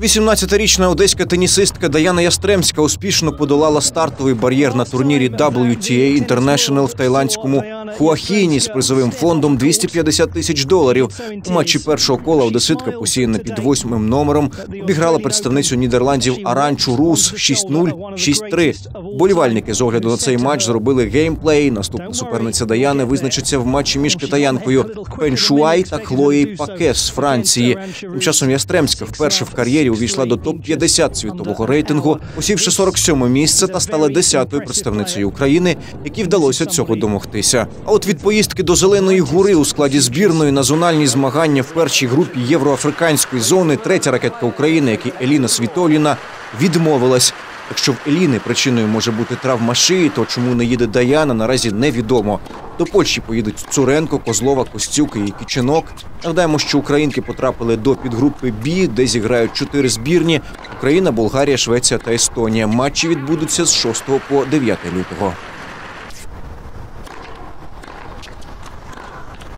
18-річна одеська тенісистка Даяна Ястремська успішно подолала стартовий бар'єр на турнірі WTA International в тайландському Хуахіні з призовим фондом 250 тисяч доларів. У матчі першого кола одеситка, посіяна під восьмим номером, обіграла представницю Нідерландів Аранчу Рус 6-0, 6-3. Болівальники з огляду на цей матч зробили геймплей. Наступна суперниця Даяни визначиться в матчі між китаянкою Пен Шуай та Хлоєю Паке з Франції. Тим часом Ястремська вперше в кар'єрі увійшла до топ-50 світового рейтингу, посівши 47 місце та стала 10-ю представницею України, якій вдалося цього домогтися. А от від поїздки до Зеленої гори у складі збірної на зональні змагання в першій групі євроафриканської зони третя ракетка України, як і Еліна Світоліна, відмовилась. Якщо в Еліни причиною може бути травма шиї, то чому не їде Даяна, наразі невідомо. До Польщі поїдуть Цуренко, Козлова, Костюк і Кіченок. Нагадаємо, що українки потрапили до підгрупи Бі, де зіграють чотири збірні: Україна, Болгарія, Швеція та Естонія. Матчі відбудуться з 6 по 9 лютого.